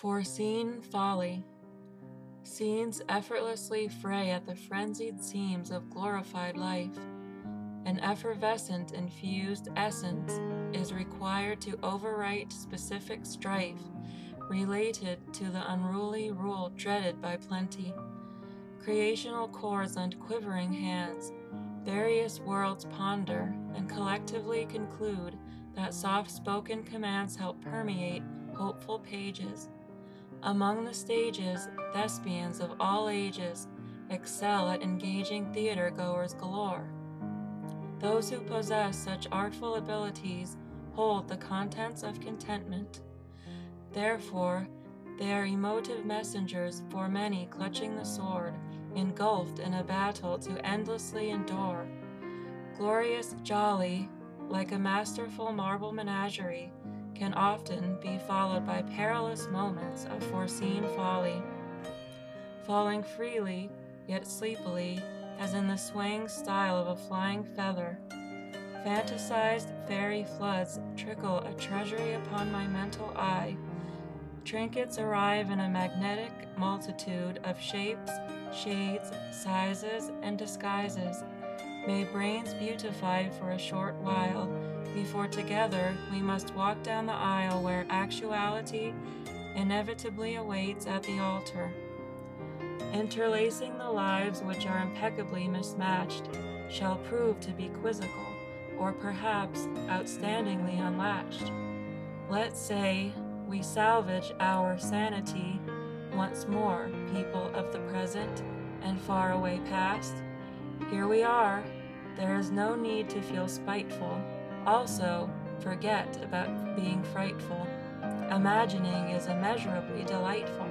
Foreseen folly. Scenes effortlessly fray at the frenzied seams of glorified life. An effervescent infused essence is required to overwrite specific strife related to the unruly rule dreaded by plenty. Creational chords and quivering hands, various worlds ponder and collectively conclude that soft spoken commands help permeate hopeful pages. Among the stages, thespians of all ages excel at engaging theater goers galore. Those who possess such artful abilities hold the contents of contentment. Therefore, they are emotive messengers for many clutching the sword, engulfed in a battle to endlessly endure. Glorious, jolly, like a masterful marble menagerie, can often be followed by perilous moments of foreseen folly. Falling freely, yet sleepily, as in the swaying style of a flying feather. Fantasized fairy floods trickle a treasury upon my mental eye. Trinkets arrive in a magnetic multitude of shapes, shades, sizes, and disguises. May brains beautified for a short while before together we must walk down the aisle where actuality inevitably awaits at the altar. Interlacing the lives which are impeccably mismatched shall prove to be quizzical, or perhaps outstandingly unlatched. Let's say we salvage our sanity once more, people of the present and far away past. Here we are. There is no need to feel spiteful also, forget about being frightful. Imagining is immeasurably delightful.